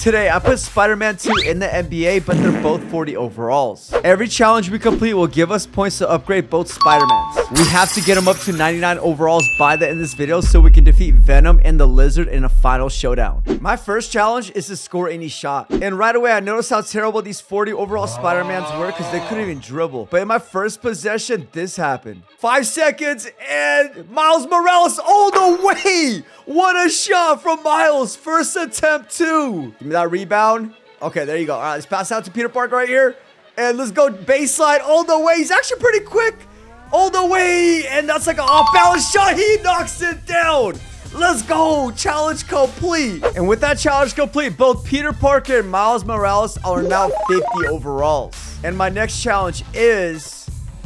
Today, I put Spider-Man 2 in the NBA, but they're both 40 overalls. Every challenge we complete will give us points to upgrade both Spider-Mans. We have to get them up to 99 overalls by the end of this video so we can defeat Venom and the Lizard in a final showdown. My first challenge is to score any shot. And right away, I noticed how terrible these 40 overall Spider-Mans were because they couldn't even dribble. But in my first possession, this happened. Five seconds and Miles Morales all the way. What a shot from Miles. First attempt too. That rebound. Okay, there you go. All right, let's pass out to Peter Parker right here. And let's go baseline all the way. He's actually pretty quick. All the way. And that's like an off-balance shot. He knocks it down. Let's go. Challenge complete. And with that challenge complete, both Peter Parker and Miles Morales are now 50 overalls. And my next challenge is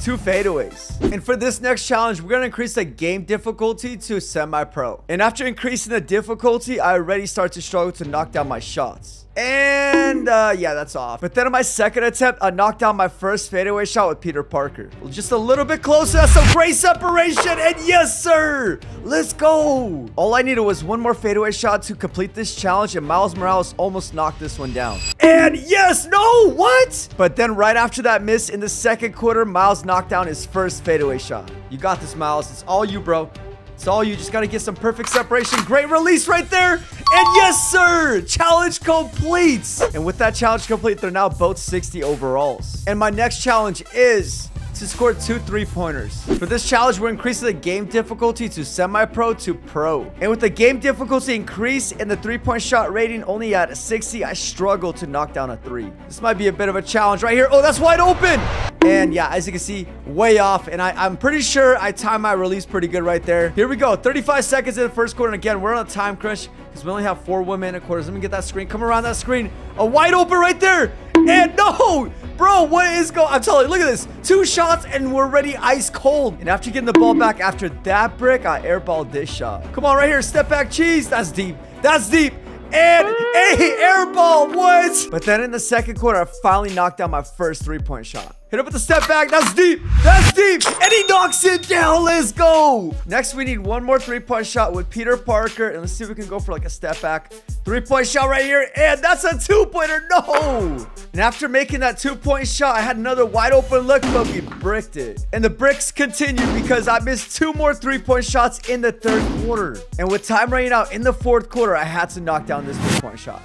two fadeaways. And for this next challenge, we're gonna increase the game difficulty to semi-pro. And after increasing the difficulty, I already start to struggle to knock down my shots. And uh, yeah, that's off. But then on my second attempt, I knocked down my first fadeaway shot with Peter Parker. Just a little bit closer. That's some great separation. And yes, sir. Let's go. All I needed was one more fadeaway shot to complete this challenge. And Miles Morales almost knocked this one down. And yes, no, what? But then right after that miss in the second quarter, Miles knocked down his first fadeaway shot. You got this, Miles. It's all you, bro. It's all you. Just got to get some perfect separation. Great release right there. And yes, sir. Challenge complete. And with that challenge complete, they're now both 60 overalls. And my next challenge is to score two three-pointers. For this challenge, we're increasing the game difficulty to semi-pro to pro. And with the game difficulty increase and the three-point shot rating only at 60, I struggle to knock down a three. This might be a bit of a challenge right here. Oh, that's wide open. And yeah, as you can see, way off. And I, am pretty sure I timed my release pretty good right there. Here we go. 35 seconds in the first quarter. And again, we're on a time crunch because we only have four one minute quarters. Let me get that screen. Come around that screen. A wide open right there. And no, bro, what is going? I'm telling you, look at this. Two shots and we're ready ice cold. And after getting the ball back after that brick, I airballed this shot. Come on, right here. Step back cheese. That's deep. That's deep and a airball. What? But then in the second quarter, I finally knocked down my first three-point shot. Hit up with the step back. That's deep. That's deep. And he knocks it down. Let's go. Next, we need one more three-point shot with Peter Parker. And let's see if we can go for like a step back. Three-point shot right here. And that's a two-pointer. No. And after making that two-point shot, I had another wide open look, but we bricked it. And the bricks continue because I missed two more three-point shots in the third quarter. And with time running out in the fourth quarter, I had to knock down this three-point shot.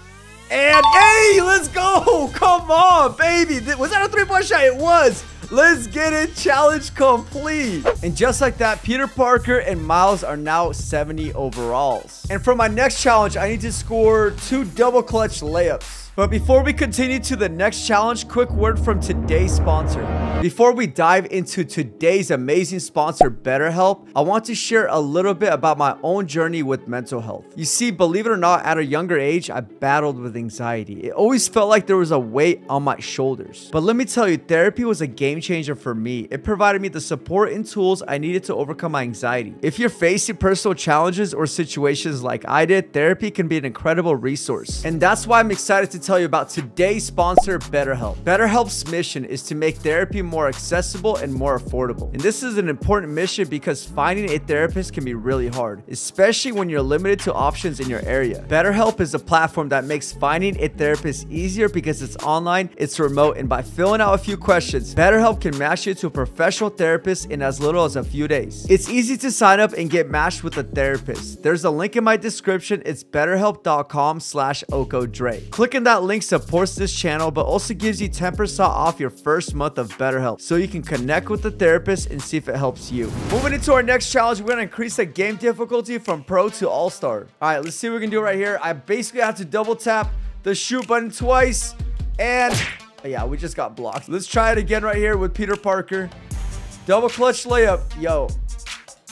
And hey, let's go. Come on, baby. Was that a three-point shot? It was. Let's get it. Challenge complete. And just like that, Peter Parker and Miles are now 70 overalls. And for my next challenge, I need to score two double clutch layups. But before we continue to the next challenge, quick word from today's sponsor. Before we dive into today's amazing sponsor, BetterHelp, I want to share a little bit about my own journey with mental health. You see, believe it or not, at a younger age, I battled with anxiety. It always felt like there was a weight on my shoulders. But let me tell you, therapy was a game changer for me. It provided me the support and tools I needed to overcome my anxiety. If you're facing personal challenges or situations like I did, therapy can be an incredible resource. And that's why I'm excited to tell you about today's sponsor, BetterHelp. BetterHelp's mission is to make therapy more accessible and more affordable. And this is an important mission because finding a therapist can be really hard, especially when you're limited to options in your area. BetterHelp is a platform that makes finding a therapist easier because it's online, it's remote, and by filling out a few questions, BetterHelp can match you to a professional therapist in as little as a few days. It's easy to sign up and get matched with a therapist. There's a link in my description. It's betterhelp.com slash okodre. Click in that link supports this channel, but also gives you 10% off your first month of BetterHelp, so you can connect with the therapist and see if it helps you. Moving into our next challenge, we're gonna increase the game difficulty from Pro to All-Star. All right, let's see what we can do right here. I basically have to double tap the shoot button twice, and yeah, we just got blocked. Let's try it again right here with Peter Parker. Double clutch layup, yo.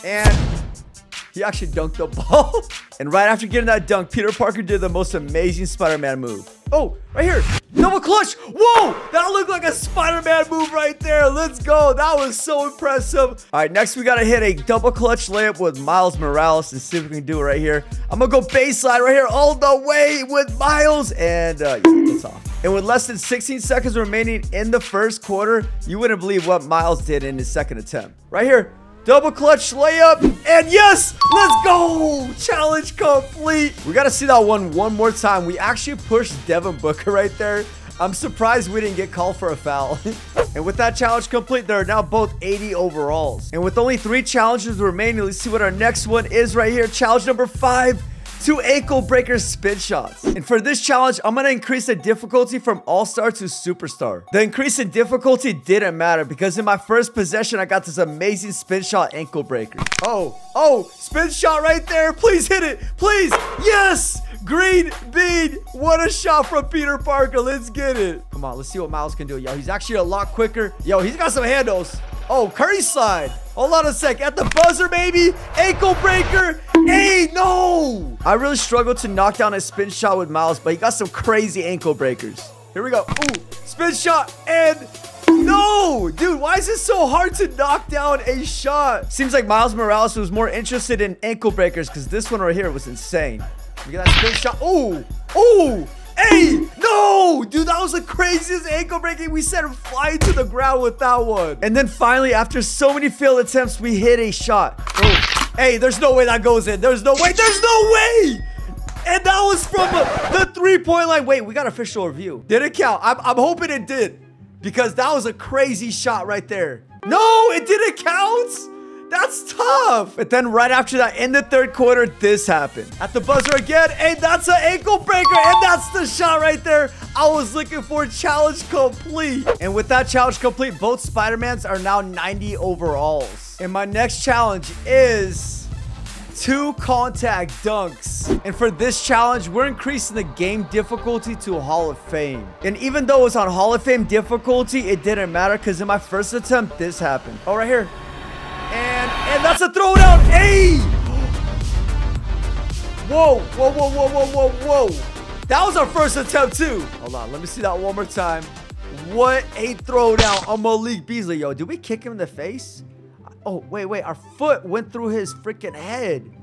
And he actually dunked the ball. and right after getting that dunk, Peter Parker did the most amazing Spider-Man move. Oh, right here. Double clutch. Whoa, that looked like a Spider-Man move right there. Let's go. That was so impressive. All right, next we got to hit a double clutch layup with Miles Morales and see if we can do it right here. I'm going to go baseline right here all the way with Miles. And uh, yeah, it's off. And with less than 16 seconds remaining in the first quarter, you wouldn't believe what Miles did in his second attempt. Right here, Double clutch layup. And yes, let's go. Challenge complete. We got to see that one one more time. We actually pushed Devin Booker right there. I'm surprised we didn't get called for a foul. and with that challenge complete, there are now both 80 overalls. And with only three challenges remaining, let's see what our next one is right here. Challenge number five two ankle breaker spin shots. And for this challenge, I'm gonna increase the difficulty from all-star to superstar. The increase in difficulty didn't matter because in my first possession, I got this amazing spin shot ankle breaker. Oh, oh, spin shot right there. Please hit it, please. Yes, green bean. What a shot from Peter Parker. Let's get it. Come on, let's see what Miles can do. Yo, he's actually a lot quicker. Yo, he's got some handles. Oh, Curry slide. Hold on a sec. At the buzzer, baby. Ankle breaker. Hey, no. I really struggled to knock down a spin shot with Miles, but he got some crazy ankle breakers. Here we go. Ooh, spin shot and no! Dude, why is it so hard to knock down a shot? Seems like Miles Morales was more interested in ankle breakers because this one right here was insane. Look at that spin shot. Ooh! Ooh! Hey! No! Dude, that was the craziest ankle breaking. We sent him flying to the ground with that one. And then finally, after so many failed attempts, we hit a shot. Oh. Hey, there's no way that goes in. There's no way. There's no way! And that was from the three-point line. Wait, we got official review. Did it count? I'm, I'm hoping it did. Because that was a crazy shot right there. No, it didn't count! That's tough. But then right after that, in the third quarter, this happened. At the buzzer again. Hey, that's an ankle breaker. And that's the shot right there. I was looking for challenge complete. And with that challenge complete, both Spider-Mans are now 90 overalls. And my next challenge is two contact dunks. And for this challenge, we're increasing the game difficulty to Hall of Fame. And even though it was on Hall of Fame difficulty, it didn't matter because in my first attempt, this happened. Oh, right here. And, that's a throwdown. Hey! Whoa, whoa, whoa, whoa, whoa, whoa, whoa. That was our first attempt too. Hold on, let me see that one more time. What a throwdown on Malik Beasley. Yo, did we kick him in the face? Oh, wait, wait. Our foot went through his freaking head.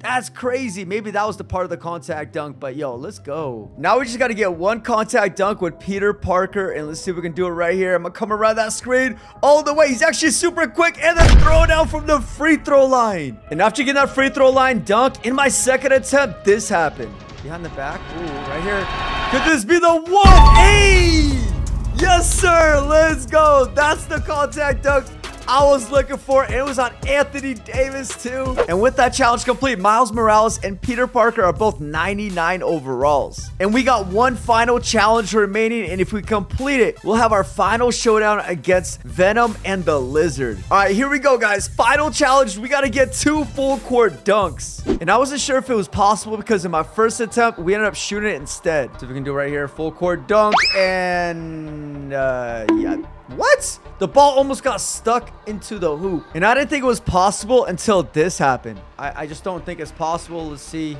That's crazy. Maybe that was the part of the contact dunk, but yo, let's go. Now we just got to get one contact dunk with Peter Parker, and let's see if we can do it right here. I'm going to come around that screen all the way. He's actually super quick, and then throw down from the free throw line. And after getting that free throw line dunk, in my second attempt, this happened. Behind the back. Ooh, right here. Could this be the one? Hey! Yes, sir. Let's go. That's the contact dunk. I was looking for. And It was on Anthony Davis too. And with that challenge complete, Miles Morales and Peter Parker are both 99 overalls. And we got one final challenge remaining. And if we complete it, we'll have our final showdown against Venom and the Lizard. All right, here we go, guys. Final challenge. We got to get two full court dunks. And I wasn't sure if it was possible because in my first attempt, we ended up shooting it instead. So if we can do it right here, full court dunk. And uh, yeah. What? The ball almost got stuck into the hoop. And I didn't think it was possible until this happened. I, I just don't think it's possible. Let's see.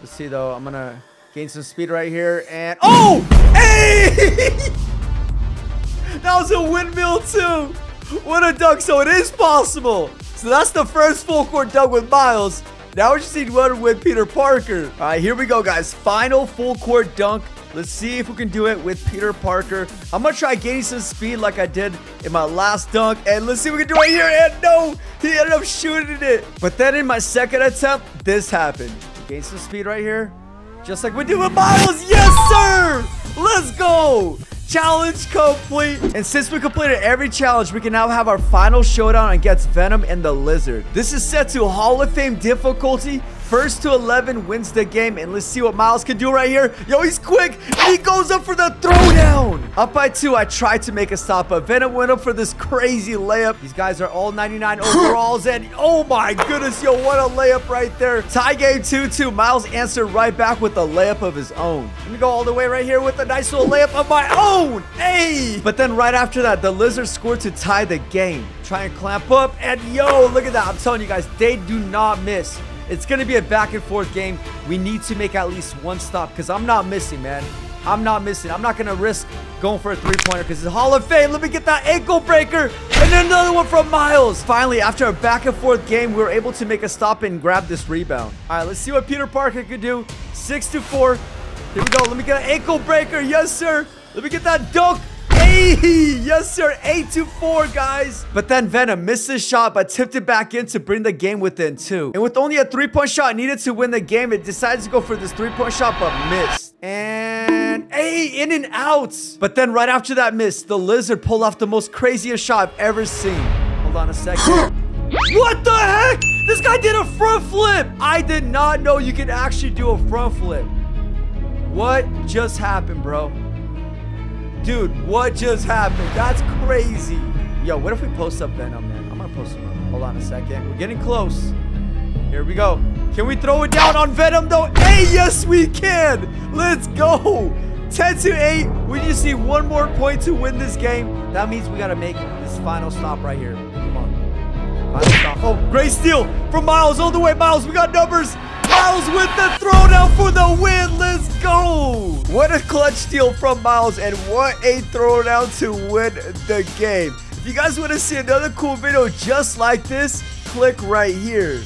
Let's see, though. I'm going to gain some speed right here. And... Oh! Hey! that was a windmill, too. What a dunk. So it is possible. So that's the first full court dunk with Miles. Now we just need one with Peter Parker. All right, here we go, guys. Final full court dunk Let's see if we can do it with Peter Parker. I'm to try gaining some speed like I did in my last dunk. And let's see if we can do it here. And no, he ended up shooting it. But then in my second attempt, this happened. Gain some speed right here. Just like we do with Miles. Yes, sir. Let's go. Challenge complete. And since we completed every challenge, we can now have our final showdown against Venom and the Lizard. This is set to Hall of Fame difficulty First to 11 wins the game. And let's see what Miles can do right here. Yo, he's quick. And he goes up for the throwdown. Up by two. I tried to make a stop, but Venom went up for this crazy layup. These guys are all 99 overalls. And oh my goodness, yo, what a layup right there. Tie game 2-2. Miles answered right back with a layup of his own. Let me go all the way right here with a nice little layup of my own. Hey! But then right after that, the Lizard scored to tie the game. Try and clamp up. And yo, look at that. I'm telling you guys, they do not miss. It's going to be a back and forth game. We need to make at least one stop because I'm not missing, man. I'm not missing. I'm not going to risk going for a three-pointer because it's Hall of Fame. Let me get that ankle breaker. And another one from Miles. Finally, after a back and forth game, we were able to make a stop and grab this rebound. All right, let's see what Peter Parker could do. Six to four. Here we go. Let me get an ankle breaker. Yes, sir. Let me get that dunk. Hey, yes sir, 8 to 4, guys. But then Venom missed his shot, but tipped it back in to bring the game within two. And with only a three-point shot needed to win the game, it decides to go for this three-point shot, but missed. And hey, in and out. But then right after that miss, the Lizard pulled off the most craziest shot I've ever seen. Hold on a second. What the heck? This guy did a front flip. I did not know you could actually do a front flip. What just happened, bro? Dude, what just happened? That's crazy. Yo, what if we post up Venom, man? I'm gonna post him up. Hold on a second. We're getting close. Here we go. Can we throw it down on Venom, though? Hey, yes, we can. Let's go. 10 to 8. We just need one more point to win this game. That means we gotta make this final stop right here. Come on. Final stop. Oh, great steal from Miles all the way. Miles, we got numbers. Miles with the throwdown for the win. Let's go. What a clutch steal from Miles and what a throwdown to win the game. If you guys want to see another cool video just like this, click right here.